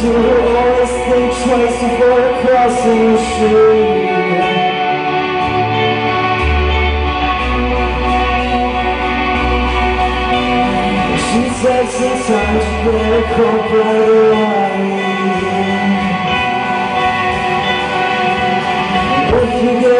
to always think twice before crossing the street She says the time to get a corporate If you